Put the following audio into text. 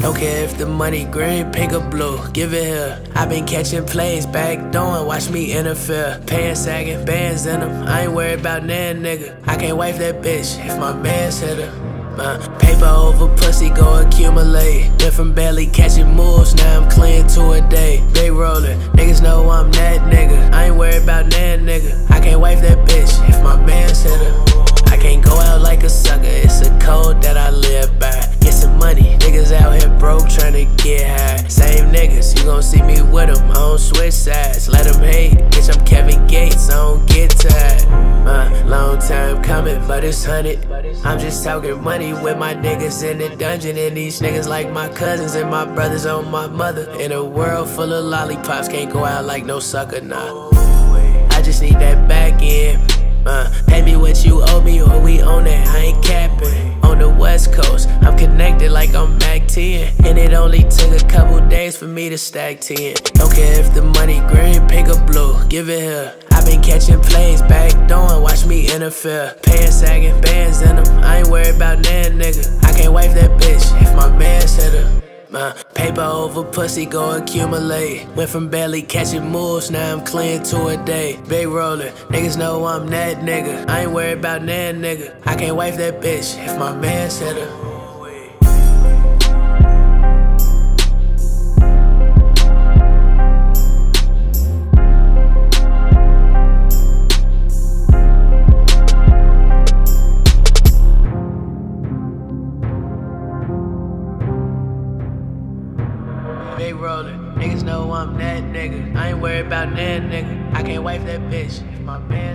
Don't care if the money green, pink, or blue. Give it here. i been catching plays, back doing, watch me interfere. Pants sagging, bands in them. I ain't worried about nan nigga. I can't wife that bitch if my man's hit her. My paper over pussy go accumulate. Went from barely catching moves, now I'm clean to a day. Big roller, niggas know I'm that nigga. I ain't worried about nan nigga. Niggas, you gon' see me with them, I don't switch sides. Let them hate, bitch, I'm Kevin Gates, I don't get tired. Uh, long time coming, but it's hunted. I'm just talking money with my niggas in the dungeon, and these niggas like my cousins and my brothers on my mother. In a world full of lollipops, can't go out like no sucker, nah. I just need that back end. Uh, pay me what you owe me or we own that, I ain't capping On the west coast, like I'm Mac 10 And it only took a couple days for me to stack 10 Don't care if the money green, pink or blue, give it here i been catching plays, back doing, watch me interfere Pants sagging, bands in them, I ain't worried about nan nigga I can't wife that bitch if my man's hit her my paper over pussy go accumulate. Went from barely catching moves, now I'm clean to a day. Big roller, niggas know I'm that nigga. I ain't worried about nan nigga. I can't wife that bitch if my man's hit her. Big roller, niggas know I'm that nigga. I ain't worried about that nigga. I can't wife that bitch. If my man